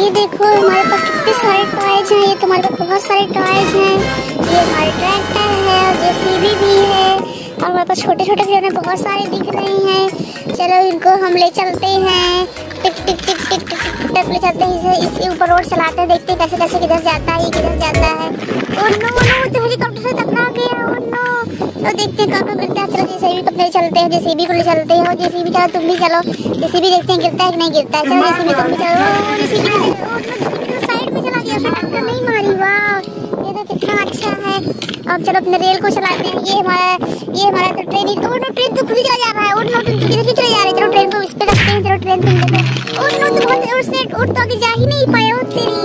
ये देखो, हमारे पास कितने सारे टॉयज हैं, ये तुम्हारे पास बहुत सारे टॉयज हैं। ये हमारे ट्रैक्टर है, और ये जेसीबी भी है। और हमारे पास छोटे छोटे खिलौने बहुत सारे दिख रहे हैं। चलो इनको हम ले चलते हैं। टिक टिक टिक टिक टिक टिक ले चलते हैं। इसे इसके ऊपर रोड चलाते हैं, देखते हैं कैसे कैसे किधर जाता है, ये किधर जाता है। और नो तो देखते हैं कहाँ गिरता है। चलो, जेसीबी को ले चलते हैं, जेसीबी को ले चलते हैं। और जेसीबी चलो तुम भी चलो। जेसीबी देखते हैं, गिरता है कि नहीं गिरता है। चलो, जेसीबी तुम भी चलो। जेसीबी साइड में चला गया उसने टक्कर नहीं मारी। वाह, ये तो कितना अच्छा है। अब चलो, अपने रेल को चलाते हैं। ये हमारा ये हमारा तो ट्रेन ओ नो ट्रेन तो खुद ही चला जा रहा है। ओ नो तुम किधर चले जा रहे? चलो ट्रेन को इस पे रखते हैं। चलो ट्रेन तुम देखो ओ नो बहुत उसने उठ तो जा ही नहीं पाए हो तेरी।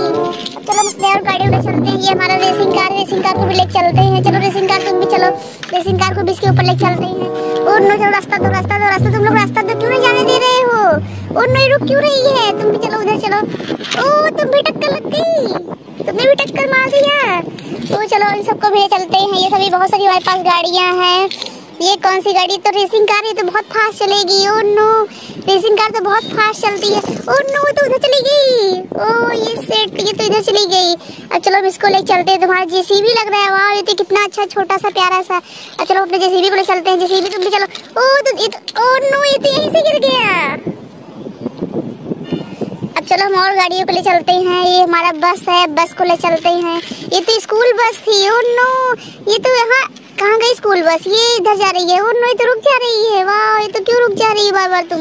चलो, अपने और गाड़ी उड़े चलते हैं। ये हमारा रेसिंग कार रेसिंग कार को भी लेके चलते हैं। चलो रेसिंग कार तुम भी इसके ऊपर लेके चल रही है। और नो चलो रास्ता दो रास्ता दो, रास्ता तुम लोग रास्ता दो, क्यों नहीं जाने दे रहे हो? और नो रुक क्यों रही है? तुम भी चलो, उधर चलो। ओ, तुम भी टक्कर लग गई। तुमने भी टक्कर मार दिया। तो चलो, इन सबको भी चलते हैं। ये सभी बहुत सारी हमारे पास गाड़ियाँ हैं। ये कौन सी गाड़ी? तो रेसिंग कार है तो बहुत फास्ट चलेगी। ओ नो रेसिंग कार तो बहुत फास्ट चलती है। ओ नो तो उधर चली गई। ओ ये सेट ये तो इधर चली गई। अब चलो हम इसको ले चलते हैं। तुम्हारा जेसीबी लग रहा है। वाह ये तो कितना अच्छा छोटा सा प्यारा सा। अब चलो अपने जेसीबी को ले चलते हैं। जेसीबी तुम भी चलो। ओ तो ये तो ओ नो ये तो यहीं से गिर गया। अब चलो हम और गाड़ियों को ले चलते हैं। ये हमारा बस है। बस को ले चलते हैं। ये तो स्कूल बस थी। ओ नो ये तो यहाँ कहाँ गई स्कूल बस? ये इधर जा रही है। और नो तो रुक जा रही है। वाह, ये तो क्यों रुक जा रही है बार बार तुम?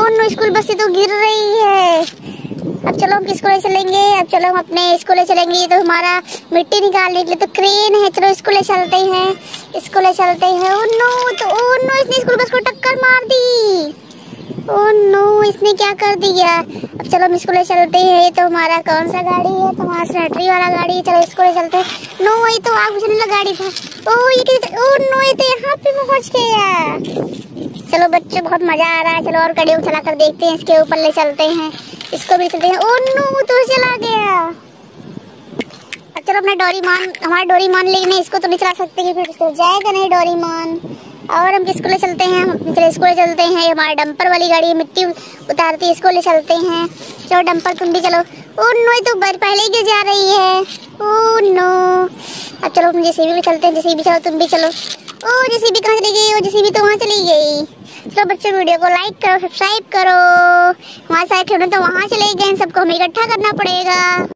और नो स्कूल बस ये तो गिर रही है। अब चलो हम किसको ले चलेंगे? अब चलो हम अपने स्कूल चलेंगे। ये तो हमारा मिट्टी निकालने के लिए तो क्रेन है। चलो स्कूल चलते हैं। स्कूल चलते हैं। ओ नो तो ओ नो इसने स्कूल बस को टक्कर मार दी। ओ नो इसने क्या कर दिया? अब चलो हम इसको ले चलते हैं। ये तो हमारा कौन सा गाड़ी है? तो हमारा सैनिटरी वाला गाड़ी है। चलो इसको ले चलते हैं। नो ये तो आग बुझाने वाला गाड़ी था। ओ ये किस ओ नो ये तो यहाँ पे पहुँच गया। चलो बच्चों, बहुत मज़ा आ रहा है। चलो और गाड़ियों को चला कर देखते हैं। इसके ऊपर ले चलते हैं। इसको भी चलते हैं। ओ नो तो चला गया। चलो अपना डोरीमान, हमारा डोरीमान लेकिन इसको तो नहीं चला सकते क्योंकि फिर जाएगा नहीं डोरीमान। और हम किसको ले चलते हैं? हम चलो इसको ले चलते हैं, ये हमारा डंपर वाली गाड़ी मिट्टी उतारती है इसको ले चलते हैं। चलो डंपर तुम भी चलो। ओ नो, ये तो पहले ही जा रही है। Oh no. अब चलो हम जेसीबी भी चलते हैं, जेसीबी चलो, तुम भी चलो। ओ, जेसीबी कहाँ चली गई? ओ, जेसीबी तो वहाँ चली गई। चलो बच्चों, वीडियो को लाइक करो सब्सक्राइब करो। हमारे सारे खिलौने तो वहाँ चले गए सबको हमें इकट्ठा करना पड़ेगा।